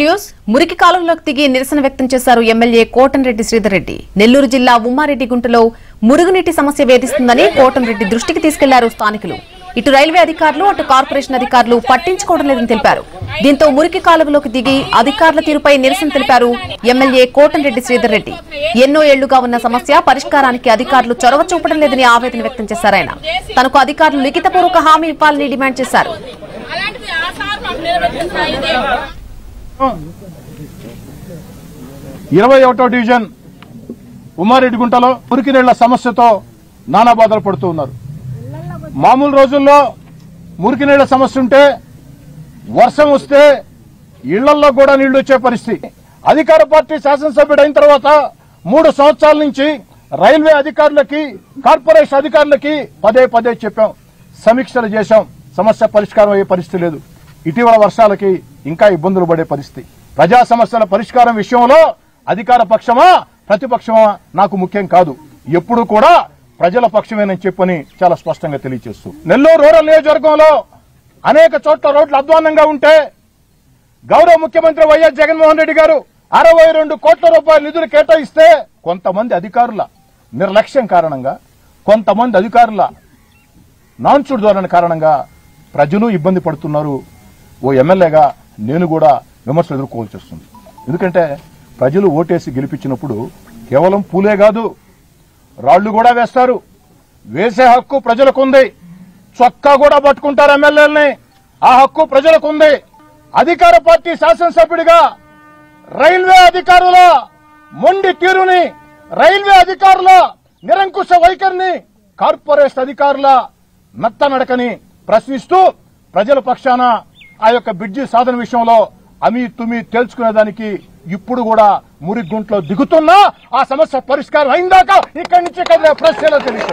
News మురికి కాలంలోకి దిగి నిరసన వ్యక్తం చేశారు ఎమ్మెల్యే కోటంరెడ్డి శ్రీధర్ రెడ్డి నెల్లూరు జిల్లా ఉమ్మారెడ్డి గుంటలో మురుగునీటి సమస్య వేధిస్తుందని కోటంరెడ్డి దృష్టికి తీసుకెళ్ళారు స్థానికులు. ఇటు రైల్వే అధికారులు అటు కార్పొరేషన్ అధికారులు పట్టించుకోవడం లేదని తెలిపారు. దీంతో మురికి కాలువలోకి దిగి అధికారుల తీరుపై నిరసన తెలిపారు ఎమ్మెల్యే కోటంరెడ్డి శ్రీధర్ రెడ్డి ఎన్నో ఏళ్ళుగా ఉన్న సమస్య పరిష్కారానికి అధికారులు చొరవ చూపడం లేదని ఆవేదన వ్యక్తం చేశారు ఆయన. తనకు అధికారులు లిఖితపూర్వక హామీ ఇవ్వాలని డిమాండ్ చేశారు. ఇరవై ఒకటో డివిజన్ ఉమారెడ్డిగుంటలో మురికి నీళ్ళ సమస్యతో నానా బాధలు పడుతూ ఉన్నారు. మామూలు రోజుల్లో మురికి నీళ్ళ సమస్య ఉంటే వర్షం వస్తే ఇళ్ళలో కూడా నీళ్ళు వచ్చే పరిస్థితి. అధికార పార్టీ శాసనసభ్యుడు అయిన తర్వాత మూడు సంవత్సరాల నుంచి రైల్వే అధికారులకి కార్పొరేషన్ అధికారులకి పదే పదే చెప్పాం. సమీక్షలు చేశాం. సమస్య పరిష్కారం అయ్యే పరిస్థితి లేదు. ఇటీవల వర్షాలకి ఇంకా ఇబ్బందులు పడే పరిస్థితి. ప్రజా సమస్యల పరిష్కారం విషయంలో అధికార పక్షమా ప్రతిపక్షమా నాకు ముఖ్యం కాదు. ఎప్పుడు కూడా ప్రజల పక్షమేనని చెప్పని చాలా స్పష్టంగా తెలియజేస్తూ నెల్లూరు రూరల్ నియోజకవర్గంలో అనేక చోట్ల రోడ్లు అధ్వాన్నంగా ఉంటే గౌరవ ముఖ్యమంత్రి వైఎస్ జగన్మోహన్ రెడ్డి గారు అరవై రెండు కోట్ల రూపాయల నిధులు కేటాయిస్తే కొంతమంది అధికారుల నిర్లక్ష్యం కారణంగా కొంతమంది అధికారుల నాన్చుడు ధోరణి కారణంగా ప్రజలు ఇబ్బంది పడుతున్నారు ఓ ఎమ్మెల్యేగా నేను కూడా విమర్శలు ఎదుర్కోవాల్సి వస్తుంది. ఎందుకంటే ప్రజలు ఓటేసి గెలిపించినప్పుడు కేవలం పూలే కాదు రాళ్ళు కూడా వేస్తారు. వేసే హక్కు ప్రజలకుంది. చొక్కా కూడా పట్టుకుంటారు ఎమ్మెల్యేలని. ఆ హక్కు ప్రజలకుంది. అధికార పార్టీ శాసనసభ్యుడిగా రైల్వే అధికారుల మొండి తీరుని రైల్వే అధికారుల నిరంకుశ వైఖరిని కార్పొరేషన్ అధికారుల నత్త నడకని ప్రశ్నిస్తూ ప్రజల పక్షాన ఆ యొక్క బ్రిడ్జి సాధన విషయంలో అమి తుమి తేల్చుకునేదానికి ఇప్పుడు కూడా మురిగుంట్లో దిగుతున్నా ఆ సమస్య పరిష్కారం అయిందాక ఇక్కడి నుంచి కదిలే ప్రశ్నలో తెలుసు